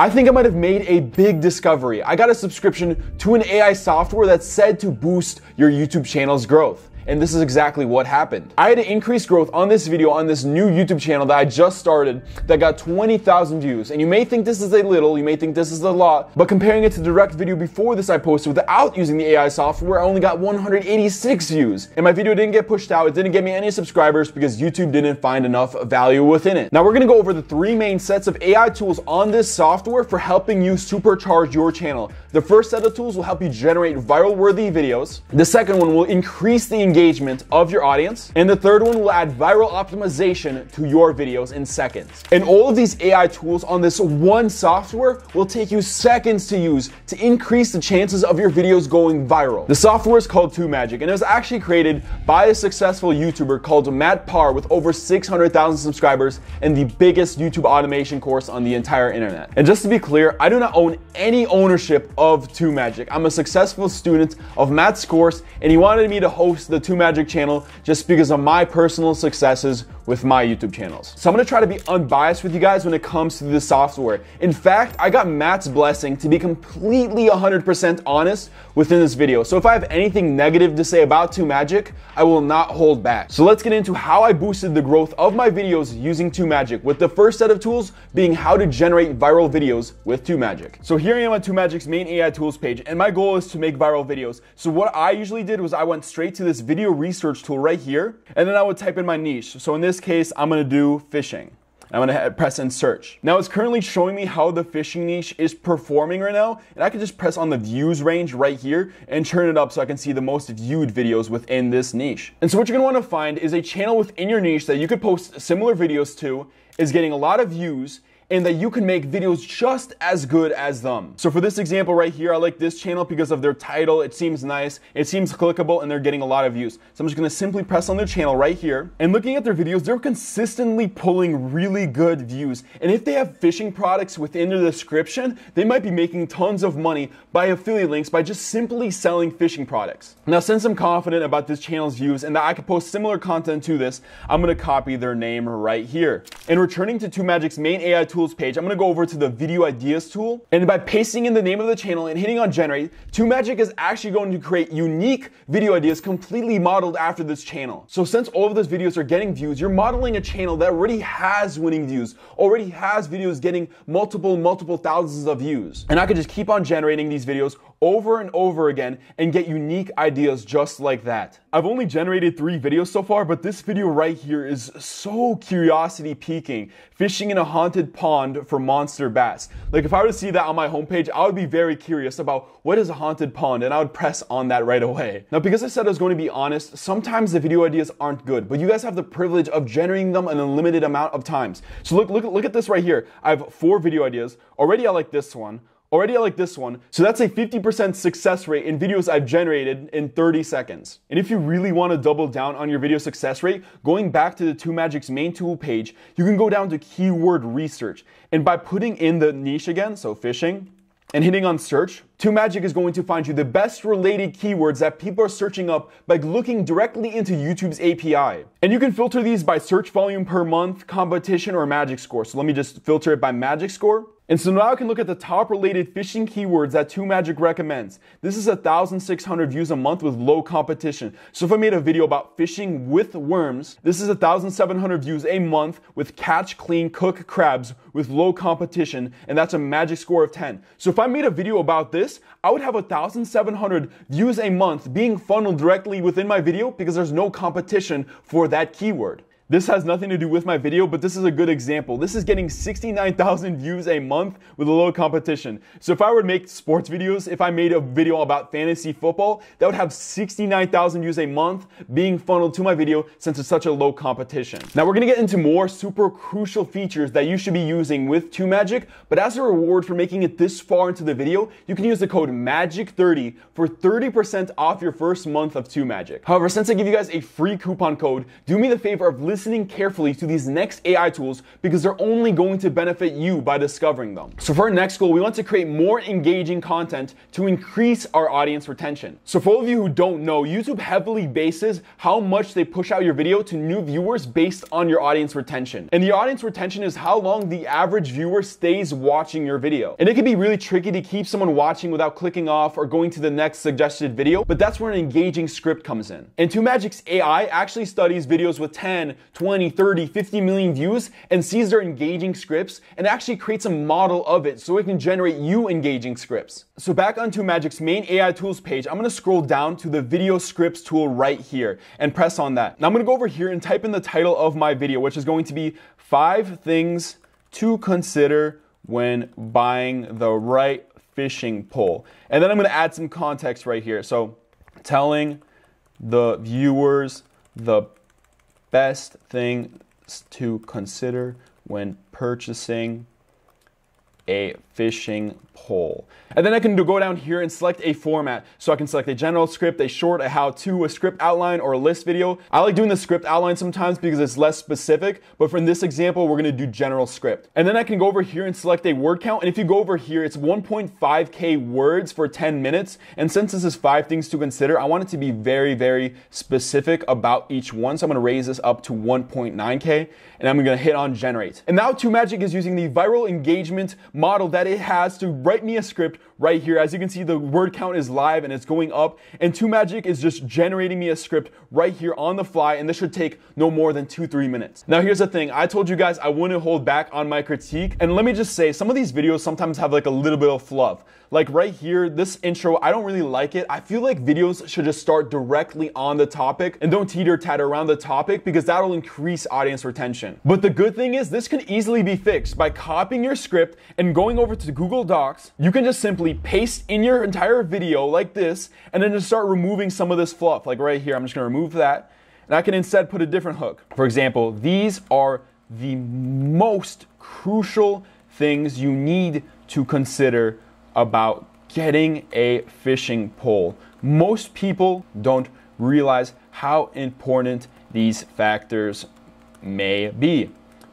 I think I might have made a big discovery. I got a subscription to an AI software that's said to boost your YouTube channel's growth. And this is exactly what happened. I had to increase growth on this video on this new YouTube channel that I just started that got 20,000 views. And you may think this is a little, you may think this is a lot, but comparing it to the direct video before this I posted without using the AI software, I only got 186 views. And my video didn't get pushed out, it didn't get me any subscribers because YouTube didn't find enough value within it. Now we're gonna go over the three main sets of AI tools on this software for helping you supercharge your channel. The first set of tools will help you generate viral worthy videos. The second one will increase the engagement of your audience. And the third one will add viral optimization to your videos in seconds. And all of these AI tools on this one software will take you seconds to use to increase the chances of your videos going viral. The software is called TubeMagic and it was actually created by a successful YouTuber called Matt Par with over 600,000 subscribers and the biggest YouTube automation course on the entire internet. And just to be clear, I do not own any ownership of TubeMagic. I'm a successful student of Matt's course and he wanted me to host the TubeMagic channel just because of my personal successes with my YouTube channels. So I'm gonna try to be unbiased with you guys when it comes to the software. In fact, I got Matt's blessing to be completely 100% honest within this video. So if I have anything negative to say about TubeMagic, I will not hold back. So let's get into how I boosted the growth of my videos using TubeMagic, with the first set of tools being how to generate viral videos with TubeMagic. So here I am on TubeMagic's main AI tools page, and my goal is to make viral videos. So what I usually did was I went straight to this video research tool right here, and then I would type in my niche. So in this case, I'm gonna do fishing. I'm gonna press and search. Now it's currently showing me how the fishing niche is performing right now, and I can just press on the views range right here and turn it up so I can see the most viewed videos within this niche. And so what you're gonna wanna find is a channel within your niche that you could post similar videos to, is getting a lot of views, and that you can make videos just as good as them. So for this example right here, I like this channel because of their title. It seems nice, it seems clickable, and they're getting a lot of views. So I'm just gonna simply press on their channel right here. And looking at their videos, they're consistently pulling really good views. And if they have fishing products within their description, they might be making tons of money by affiliate links by just simply selling fishing products. Now, since I'm confident about this channel's views and that I could post similar content to this, I'm gonna copy their name right here. And returning to TubeMagic's main AI tool tools page, I'm gonna go over to the video ideas tool. And by pasting in the name of the channel and hitting on generate, TubeMagic is actually going to create unique video ideas completely modeled after this channel. So since all of those videos are getting views, you're modeling a channel that already has winning views, already has videos getting multiple, multiple thousands of views. And I could just keep on generating these videos over and over again and get unique ideas just like that. I've only generated three videos so far, but this video right here is so curiosity peaking. Fishing in a haunted pond for monster bass. Like if I were to see that on my homepage, I would be very curious about what is a haunted pond and I would press on that right away. Now, because I said I was going to be honest, sometimes the video ideas aren't good, but you guys have the privilege of generating them an unlimited amount of times. So look, look, look at this right here. I have four video ideas. Already I like this one. Already I like this one. So that's a 50% success rate in videos I've generated in 30 seconds. And if you really want to double down on your video success rate, going back to the TubeMagic's main tool page, you can go down to keyword research. And by putting in the niche again, so fishing, and hitting on search, TubeMagic is going to find you the best related keywords that people are searching up by looking directly into YouTube's API. And you can filter these by search volume per month, competition, or magic score. So let me just filter it by magic score. And so now I can look at the top related fishing keywords that TubeMagic recommends. This is 1,600 views a month with low competition. So if I made a video about fishing with worms, this is 1,700 views a month with catch, clean, cook crabs with low competition, and that's a magic score of 10. So if I made a video about this, I would have 1,700 views a month being funneled directly within my video because there's no competition for that keyword. This has nothing to do with my video, but this is a good example. This is getting 69,000 views a month with a low competition. So if I were to make sports videos, if I made a video about fantasy football, that would have 69,000 views a month being funneled to my video since it's such a low competition. Now we're gonna get into more super crucial features that you should be using with TubeMagic, but as a reward for making it this far into the video, you can use the code MAGIC30 for 30% off your first month of TubeMagic. However, since I give you guys a free coupon code, do me the favor of listening listening carefully to these next AI tools because they're only going to benefit you by discovering them. So for our next goal, we want to create more engaging content to increase our audience retention. So for all of you who don't know, YouTube heavily bases how much they push out your video to new viewers based on your audience retention. And the audience retention is how long the average viewer stays watching your video. And it can be really tricky to keep someone watching without clicking off or going to the next suggested video, but that's where an engaging script comes in. And TubeMagic's AI actually studies videos with 10, 20, 30, 50 million views and sees their engaging scripts and actually creates a model of it so it can generate you engaging scripts. So back on TubeMagic's main AI tools page, I'm gonna scroll down to the video scripts tool right here and press on that. Now I'm gonna go over here and type in the title of my video, which is going to be five things to consider when buying the right fishing pole. And then I'm gonna add some context right here. So telling the viewers the best thing to consider when purchasing a fishing pole. And then I can go down here and select a format. So I can select a general script, a short, a how-to, a script outline, or a list video. I like doing the script outline sometimes because it's less specific, but for this example, we're gonna do general script. And then I can go over here and select a word count. And if you go over here, it's 1.5K words for 10 minutes. And since this is five things to consider, I want it to be very, very specific about each one. So I'm gonna raise this up to 1.9K and I'm gonna hit on generate. And now TubeMagic is using the viral engagement model that it has to write me a script right here. As you can see, the word count is live and it's going up. And TubeMagic is just generating me a script right here on the fly. And this should take no more than two, three minutes. Now, here's the thing. I told you guys I wouldn't hold back on my critique. And let me just say, some of these videos sometimes have like a little bit of fluff. Like right here, this intro, I don't really like it. I feel like videos should just start directly on the topic and don't teeter tatter around the topic because that'll increase audience retention. But the good thing is this can easily be fixed by copying your script and going over to Google Docs. You can just simply paste in your entire video like this and then just start removing some of this fluff. Like right here, I'm just gonna remove that and I can instead put a different hook. For example, these are the most crucial things you need to consider about getting a fishing pole. Most people don't realize how important these factors may be.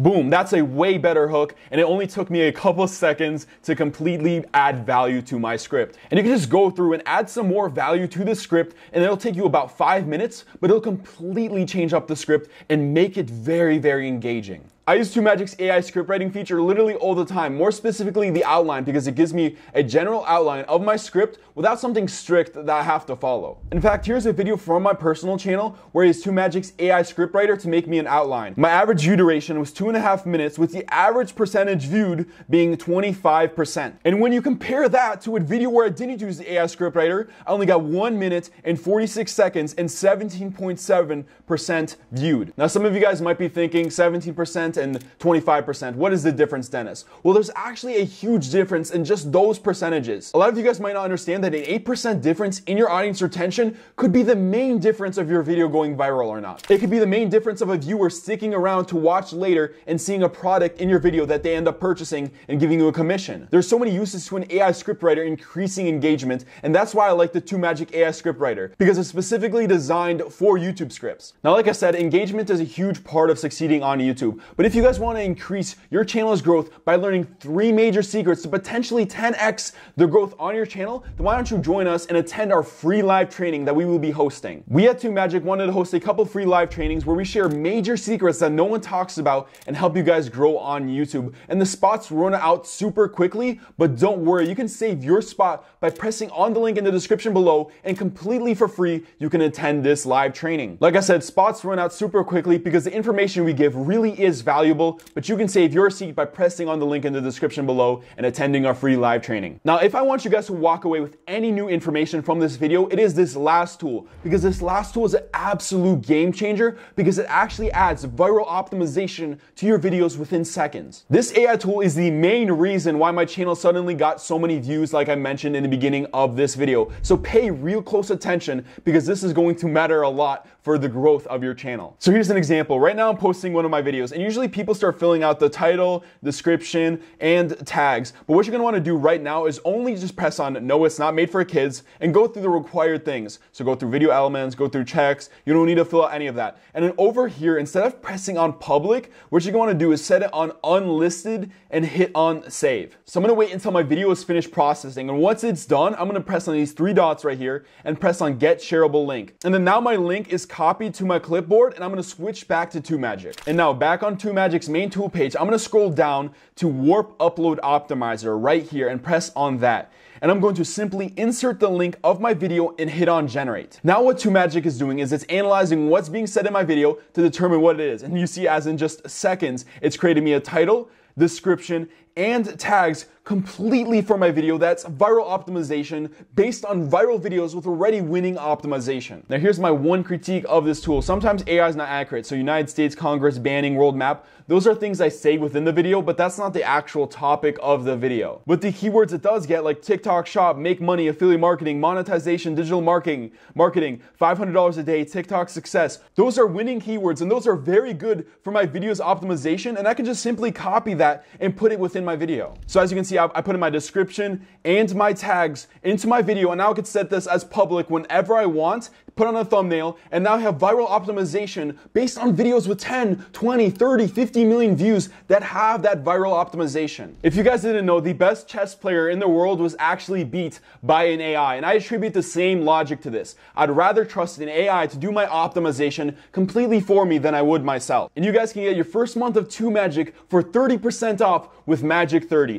Boom, that's a way better hook, and it only took me a couple seconds to completely add value to my script. And you can just go through and add some more value to the script, and it'll take you about five minutes, but it'll completely change up the script and make it very, very engaging. I use TubeMagic's AI script writing feature literally all the time, more specifically the outline because it gives me a general outline of my script without something strict that I have to follow. In fact, here's a video from my personal channel where I use TubeMagic's AI script writer to make me an outline. My average view duration was two and a half minutes with the average percentage viewed being 25%. And when you compare that to a video where I didn't use the AI script writer, I only got one minute and 46 seconds and 17.7% viewed. Now some of you guys might be thinking 17% and 25%. What is the difference, Dennis? Well, there's actually a huge difference in just those percentages. A lot of you guys might not understand that an 8% difference in your audience retention could be the main difference of your video going viral or not. It could be the main difference of a viewer sticking around to watch later and seeing a product in your video that they end up purchasing and giving you a commission. There's so many uses to an AI scriptwriter increasing engagement, and that's why I like the TubeMagic AI scriptwriter because it's specifically designed for YouTube scripts. Now, like I said, engagement is a huge part of succeeding on YouTube, but if you guys want to increase your channel's growth by learning three major secrets to potentially 10x the growth on your channel, then why don't you join us and attend our free live training that we will be hosting? We at TubeMagic wanted to host a couple free live trainings where we share major secrets that no one talks about and help you guys grow on YouTube. And the spots run out super quickly, but don't worry, you can save your spot by pressing on the link in the description below and completely for free, you can attend this live training. Like I said, spots run out super quickly because the information we give really is valuable valuable, but you can save your seat by pressing on the link in the description below and attending our free live training. Now, if I want you guys to walk away with any new information from this video, it is this last tool because this last tool is an absolute game changer because it actually adds viral optimization to your videos within seconds. This AI tool is the main reason why my channel suddenly got so many views like I mentioned in the beginning of this video. So pay real close attention because this is going to matter a lot for the growth of your channel. So here's an example. Right now I'm posting one of my videos and usually people start filling out the title, description, and tags. But what you're gonna wanna do right now is only just press on no, it's not made for kids and go through the required things. So go through video elements, go through checks. You don't need to fill out any of that. And then over here, instead of pressing on public, what you're gonna do is set it on unlisted and hit on save. So I'm gonna wait until my video is finished processing. And once it's done, I'm gonna press on these three dots right here and press on get shareable link. And then now my link is copied to my clipboard and I'm gonna switch back to TubeMagic. And now back on TubeMagic's main tool page, I'm gonna scroll down to Warp Upload Optimizer right here and press on that and I'm going to simply insert the link of my video and hit on generate. Now what TubeMagic is doing is it's analyzing what's being said in my video to determine what it is. And you see as in just seconds, it's created me a title, description, and tags completely for my video that's viral optimization based on viral videos with already winning optimization. Now here's my one critique of this tool. Sometimes AI is not accurate. So United States Congress banning world map, those are things I say within the video, but that's not the actual topic of the video. But the keywords it does get like TikTok shop, make money, affiliate marketing, monetization, digital marketing, marketing, $500 a day, TikTok success. Those are winning keywords and those are very good for my video's optimization and I can just simply copy that and put it within my video. So as you can see, I, I put in my description and my tags into my video, and now I can set this as public whenever I want, put on a thumbnail, and now I have viral optimization based on videos with 10, 20, 30, 50 million views that have that viral optimization. If you guys didn't know, the best chess player in the world was actually beat by an AI, and I attribute the same logic to this. I'd rather trust an AI to do my optimization completely for me than I would myself. And you guys can get your first month of TubeMagic for 30% off with Magic 30.